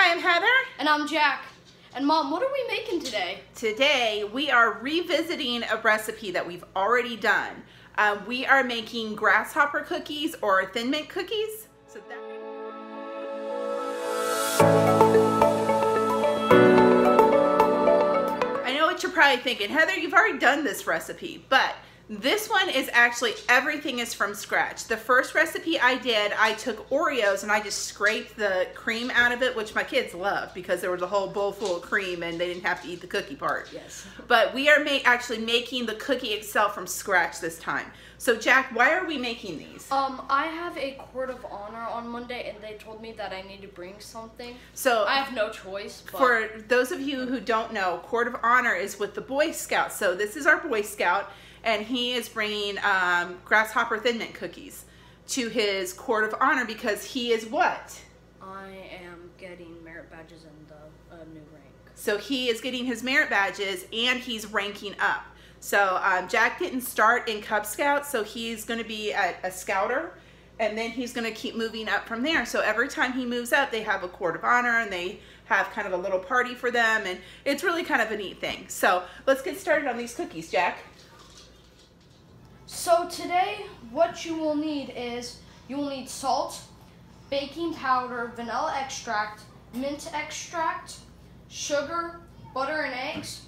Hi, I'm Heather. And I'm Jack. And Mom, what are we making today? Today we are revisiting a recipe that we've already done. Uh, we are making grasshopper cookies or thin mint cookies. So that I know what you're probably thinking, Heather, you've already done this recipe, but this one is actually, everything is from scratch. The first recipe I did, I took Oreos and I just scraped the cream out of it, which my kids love because there was a whole bowl full of cream and they didn't have to eat the cookie part. Yes. But we are ma actually making the cookie itself from scratch this time. So Jack, why are we making these? Um, I have a court of honor on Monday, and they told me that I need to bring something. So I have no choice. But for those of you who don't know, Court of Honor is with the Boy Scouts. So this is our Boy Scout, and he is bringing um, Grasshopper Thin Mint cookies to his Court of Honor because he is what? I am getting merit badges in the uh, new rank. So he is getting his merit badges and he's ranking up. So um, Jack didn't start in Cub Scouts, so he's going to be a, a scouter, and then he's going to keep moving up from there. So every time he moves up, they have a court of honor, and they have kind of a little party for them, and it's really kind of a neat thing. So let's get started on these cookies, Jack. So today, what you will need is you will need salt, baking powder, vanilla extract, mint extract, sugar, butter and eggs,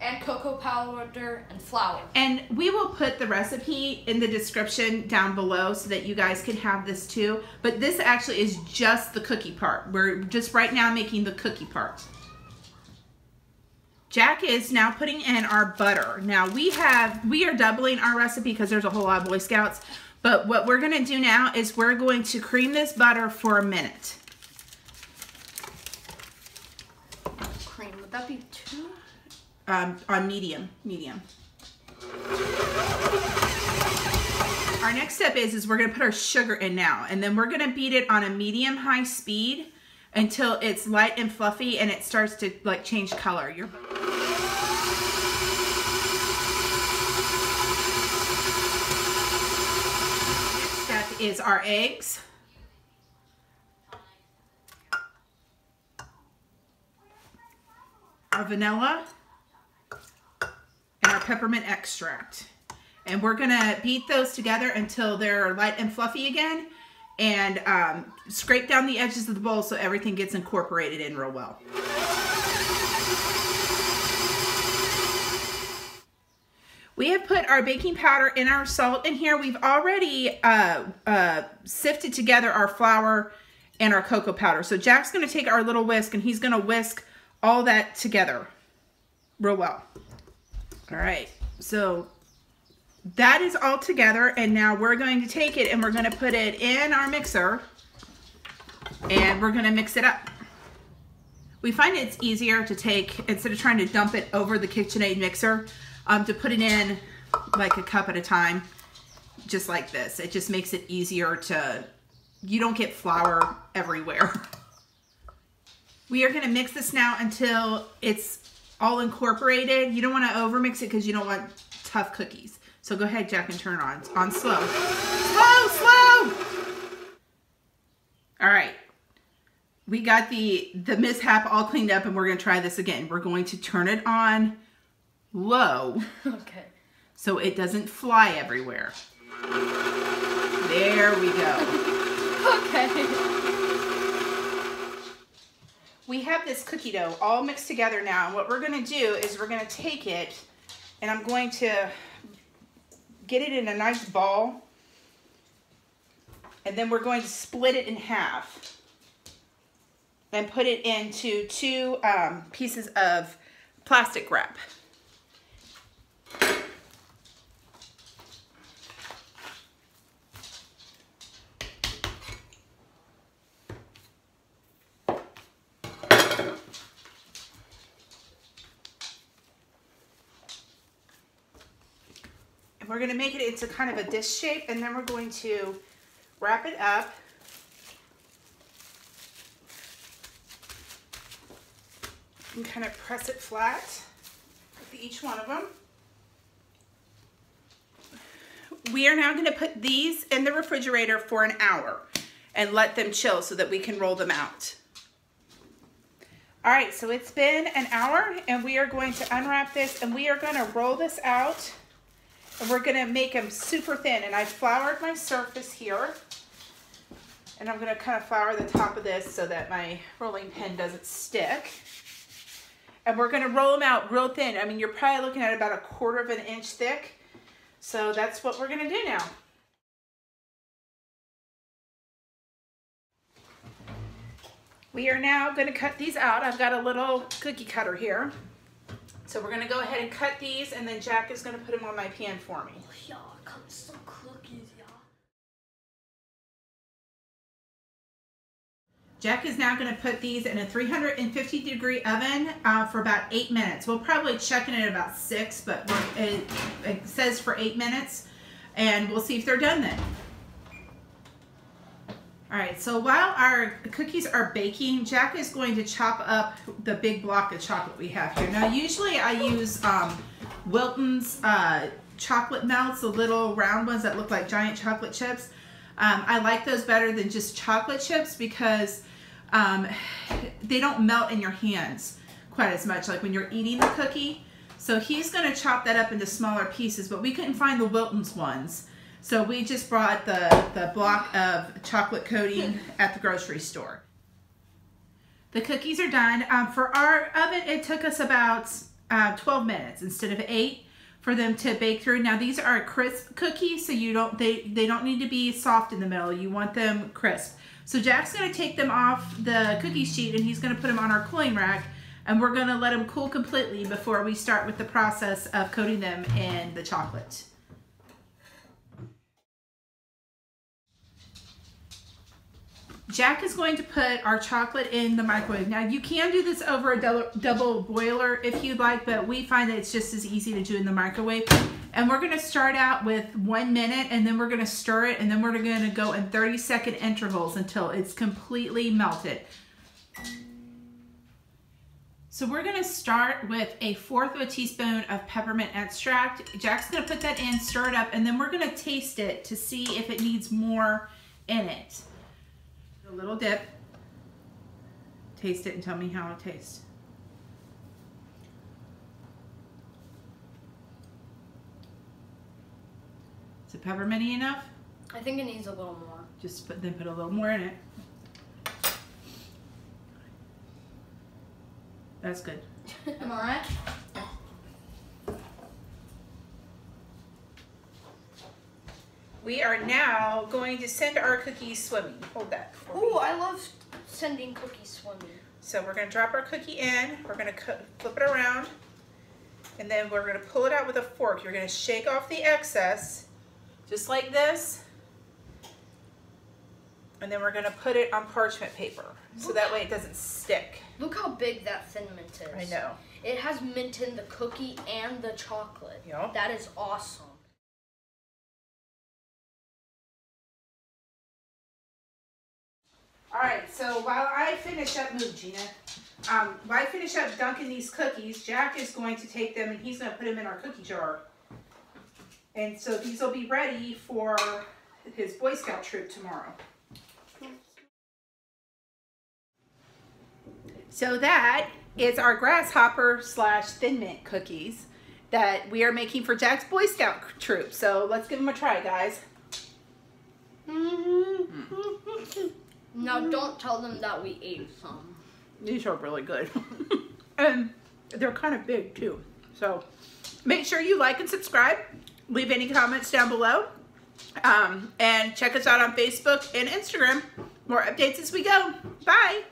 and cocoa powder and flour. And we will put the recipe in the description down below so that you guys can have this too. But this actually is just the cookie part. We're just right now making the cookie part. Jack is now putting in our butter. Now we have, we are doubling our recipe because there's a whole lot of Boy Scouts. But what we're gonna do now is we're going to cream this butter for a minute. Cream, would that be two? um, on medium, medium. Our next step is, is we're gonna put our sugar in now, and then we're gonna beat it on a medium high speed until it's light and fluffy and it starts to like change color. Your is our eggs. Our vanilla and our peppermint extract. And we're gonna beat those together until they're light and fluffy again and um, scrape down the edges of the bowl so everything gets incorporated in real well. We have put our baking powder and our salt in here. We've already uh, uh, sifted together our flour and our cocoa powder. So Jack's gonna take our little whisk and he's gonna whisk all that together real well. All right, so that is all together and now we're going to take it and we're gonna put it in our mixer and we're gonna mix it up. We find it's easier to take, instead of trying to dump it over the KitchenAid mixer, um, to put it in like a cup at a time, just like this. It just makes it easier to, you don't get flour everywhere. We are gonna mix this now until it's all incorporated. You don't want to overmix it because you don't want tough cookies. So go ahead, Jack, and turn on on slow. Slow, slow. All right. We got the the mishap all cleaned up, and we're gonna try this again. We're going to turn it on low. Okay. So it doesn't fly everywhere. There we go. Okay. we have this cookie dough all mixed together now. And what we're gonna do is we're gonna take it and I'm going to get it in a nice ball. And then we're going to split it in half and put it into two um, pieces of plastic wrap. We're gonna make it into kind of a dish shape and then we're going to wrap it up. And kind of press it flat with each one of them. We are now gonna put these in the refrigerator for an hour and let them chill so that we can roll them out. All right, so it's been an hour and we are going to unwrap this and we are going to roll this out and we're to make them super thin. And I floured my surface here and I'm to kind of flour the top of this so that my rolling pin doesn't stick. And we're to roll them out real thin. I mean, you're probably looking at about a quarter of an inch thick. So that's what we're to do now. We are now to cut these out. I've got a little cookie cutter here. So we're going to go ahead and cut these and then Jack is going to put them on my pan for me. Yeah, come some cookies, yeah. Jack is now going to put these in a 350 degree oven uh, for about eight minutes. We'll probably check in at about six, but it, it says for eight minutes and we'll see if they're done then. All right, so while our cookies are baking, Jack is going to chop up the big block of chocolate we have here. Now, usually I use um, Wilton's uh, chocolate melts, the little round ones that look like giant chocolate chips. Um, I like those better than just chocolate chips because um, they don't melt in your hands quite as much like when you're eating the cookie. So he's gonna chop that up into smaller pieces, but we couldn't find the Wilton's ones. So we just brought the, the block of chocolate coating at the grocery store. The cookies are done. Um, for our oven, it took us about uh, 12 minutes instead of eight for them to bake through. Now these are crisp cookies, so you don't they, they don't need to be soft in the middle. You want them crisp. So Jack's gonna take them off the cookie sheet and he's gonna put them on our cooling rack and we're gonna let them cool completely before we start with the process of coating them in the chocolate. Jack is going to put our chocolate in the microwave. Now you can do this over a double boiler if you'd like, but we find that it's just as easy to do in the microwave. And we're gonna start out with one minute and then we're gonna stir it and then we're gonna go in 30 second intervals until it's completely melted. So we're gonna start with a fourth of a teaspoon of peppermint extract. Jack's gonna put that in, stir it up, and then we're gonna taste it to see if it needs more in it a little dip. Taste it and tell me how it tastes. Is it pepperminty enough? I think it needs a little more. Just put then put a little more in it. That's good. Am I right? We are now going to send our cookies swimming. Hold that. Oh, I love sending cookies swimming. So we're going to drop our cookie in. We're going to flip it around. And then we're going to pull it out with a fork. You're going to shake off the excess, just like this. And then we're going to put it on parchment paper. So that way it doesn't stick. Look how big that thin mint is. I know. It has mint in the cookie and the chocolate. Yep. That is awesome. All right, so while I finish up, move Gina. Um, while I finish up dunking these cookies, Jack is going to take them and he's going to put them in our cookie jar. And so these will be ready for his Boy Scout troop tomorrow. So that is our grasshopper slash thin mint cookies that we are making for Jack's Boy Scout troop. So let's give them a try, guys. Mm -hmm. Now don't tell them that we ate some. These are really good. and they're kind of big too. So make sure you like and subscribe. Leave any comments down below. Um, and check us out on Facebook and Instagram. More updates as we go. Bye.